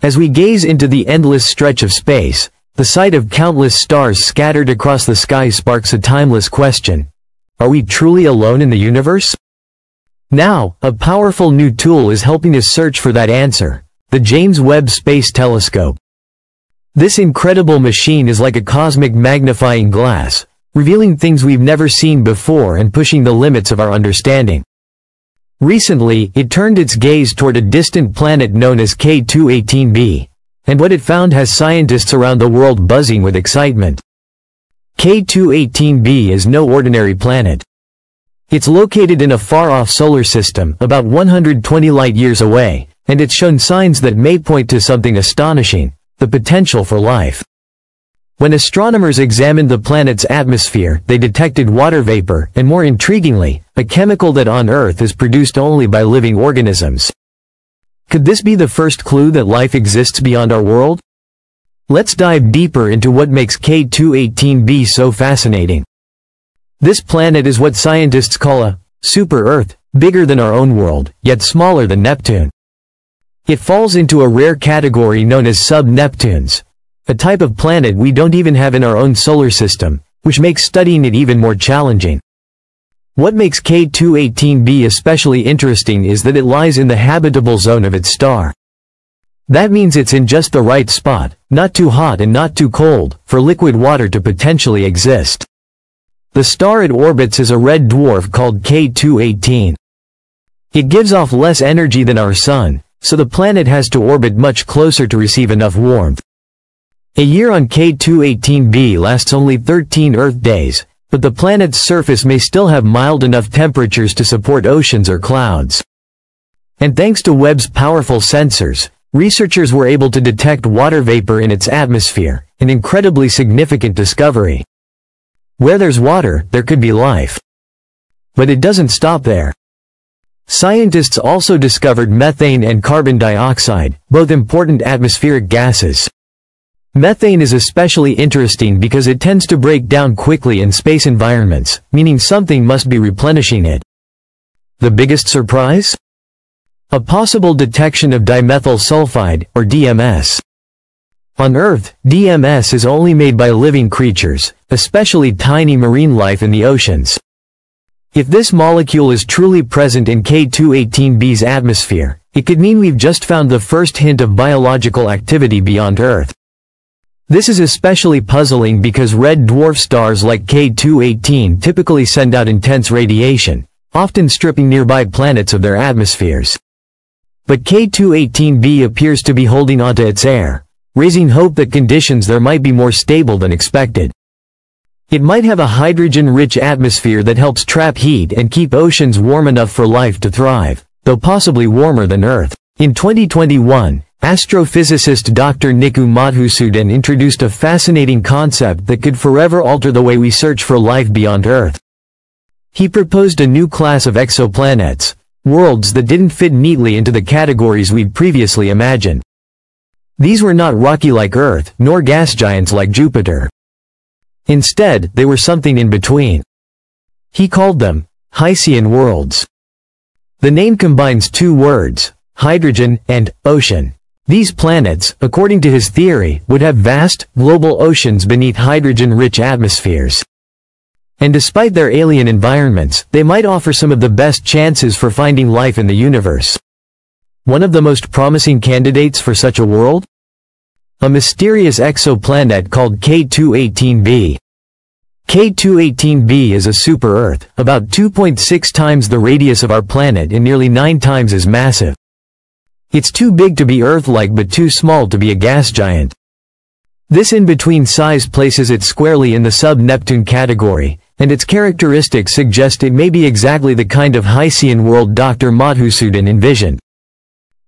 As we gaze into the endless stretch of space, the sight of countless stars scattered across the sky sparks a timeless question. Are we truly alone in the universe? Now, a powerful new tool is helping us search for that answer, the James Webb Space Telescope. This incredible machine is like a cosmic magnifying glass, revealing things we've never seen before and pushing the limits of our understanding. Recently, it turned its gaze toward a distant planet known as K2-18b, and what it found has scientists around the world buzzing with excitement. K2-18b is no ordinary planet. It's located in a far-off solar system, about 120 light-years away, and it's shown signs that may point to something astonishing, the potential for life. When astronomers examined the planet's atmosphere, they detected water vapor, and more intriguingly, a chemical that on Earth is produced only by living organisms. Could this be the first clue that life exists beyond our world? Let's dive deeper into what makes K2-18b so fascinating. This planet is what scientists call a super-Earth, bigger than our own world, yet smaller than Neptune. It falls into a rare category known as sub-Neptunes, a type of planet we don't even have in our own solar system, which makes studying it even more challenging. What makes K2-18b especially interesting is that it lies in the habitable zone of its star. That means it's in just the right spot, not too hot and not too cold, for liquid water to potentially exist. The star it orbits is a red dwarf called K2-18. It gives off less energy than our Sun, so the planet has to orbit much closer to receive enough warmth. A year on K2-18b lasts only 13 Earth days, but the planet's surface may still have mild enough temperatures to support oceans or clouds. And thanks to Webb's powerful sensors, researchers were able to detect water vapor in its atmosphere, an incredibly significant discovery. Where there's water, there could be life. But it doesn't stop there. Scientists also discovered methane and carbon dioxide, both important atmospheric gases. Methane is especially interesting because it tends to break down quickly in space environments, meaning something must be replenishing it. The biggest surprise? A possible detection of dimethyl sulfide, or DMS. On Earth, DMS is only made by living creatures, especially tiny marine life in the oceans. If this molecule is truly present in K2-18b's atmosphere, it could mean we've just found the first hint of biological activity beyond Earth. This is especially puzzling because red dwarf stars like K2-18 typically send out intense radiation, often stripping nearby planets of their atmospheres. But K2-18b appears to be holding onto its air, raising hope that conditions there might be more stable than expected. It might have a hydrogen-rich atmosphere that helps trap heat and keep oceans warm enough for life to thrive, though possibly warmer than Earth. In 2021, Astrophysicist Dr. Nikku Madhusudhan introduced a fascinating concept that could forever alter the way we search for life beyond Earth. He proposed a new class of exoplanets, worlds that didn't fit neatly into the categories we'd previously imagined. These were not rocky like Earth, nor gas giants like Jupiter. Instead, they were something in between. He called them, Hycean worlds. The name combines two words, hydrogen, and ocean. These planets, according to his theory, would have vast, global oceans beneath hydrogen-rich atmospheres. And despite their alien environments, they might offer some of the best chances for finding life in the universe. One of the most promising candidates for such a world? A mysterious exoplanet called K2-18b. K2-18b is a super-Earth, about 2.6 times the radius of our planet and nearly 9 times as massive. It's too big to be Earth-like but too small to be a gas giant. This in-between size places it squarely in the sub-Neptune category, and its characteristics suggest it may be exactly the kind of Hycean world Dr. Madhusudhan envisioned.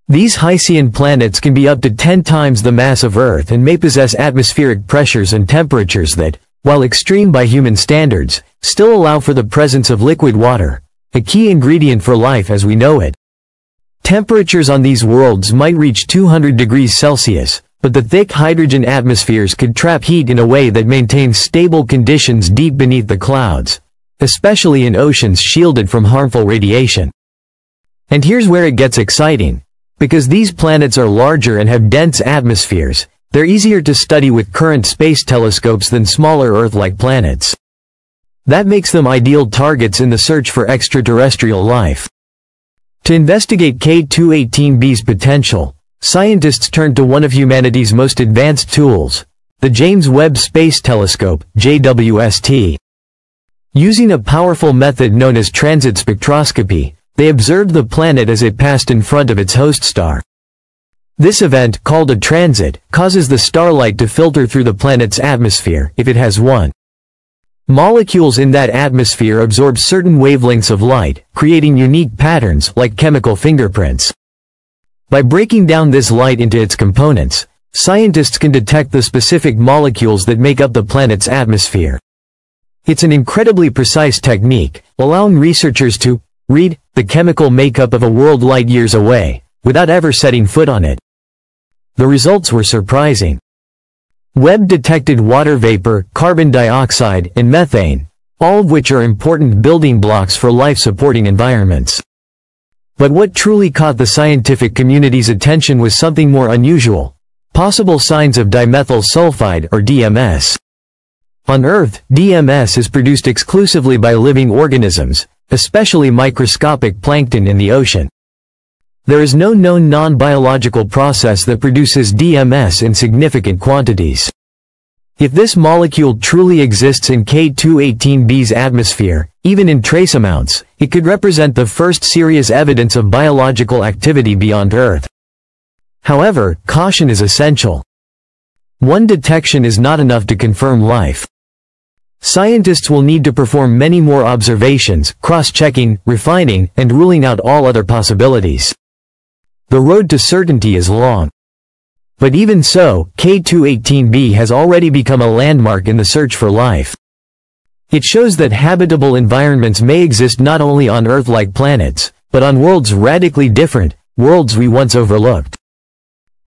These Hycean planets can be up to 10 times the mass of Earth and may possess atmospheric pressures and temperatures that, while extreme by human standards, still allow for the presence of liquid water, a key ingredient for life as we know it. Temperatures on these worlds might reach 200 degrees Celsius, but the thick hydrogen atmospheres could trap heat in a way that maintains stable conditions deep beneath the clouds, especially in oceans shielded from harmful radiation. And here's where it gets exciting. Because these planets are larger and have dense atmospheres, they're easier to study with current space telescopes than smaller Earth-like planets. That makes them ideal targets in the search for extraterrestrial life. To investigate K2-18b's potential, scientists turned to one of humanity's most advanced tools, the James Webb Space Telescope, JWST. Using a powerful method known as transit spectroscopy, they observed the planet as it passed in front of its host star. This event, called a transit, causes the starlight to filter through the planet's atmosphere, if it has one. Molecules in that atmosphere absorb certain wavelengths of light, creating unique patterns, like chemical fingerprints. By breaking down this light into its components, scientists can detect the specific molecules that make up the planet's atmosphere. It's an incredibly precise technique, allowing researchers to read the chemical makeup of a world light years away, without ever setting foot on it. The results were surprising. Webb detected water vapor, carbon dioxide, and methane, all of which are important building blocks for life-supporting environments. But what truly caught the scientific community's attention was something more unusual, possible signs of dimethyl sulfide or DMS. On Earth, DMS is produced exclusively by living organisms, especially microscopic plankton in the ocean. There is no known non-biological process that produces DMS in significant quantities. If this molecule truly exists in K2-18b's atmosphere, even in trace amounts, it could represent the first serious evidence of biological activity beyond Earth. However, caution is essential. One detection is not enough to confirm life. Scientists will need to perform many more observations, cross-checking, refining, and ruling out all other possibilities. The road to certainty is long. But even so, K2-18b has already become a landmark in the search for life. It shows that habitable environments may exist not only on Earth-like planets, but on worlds radically different, worlds we once overlooked.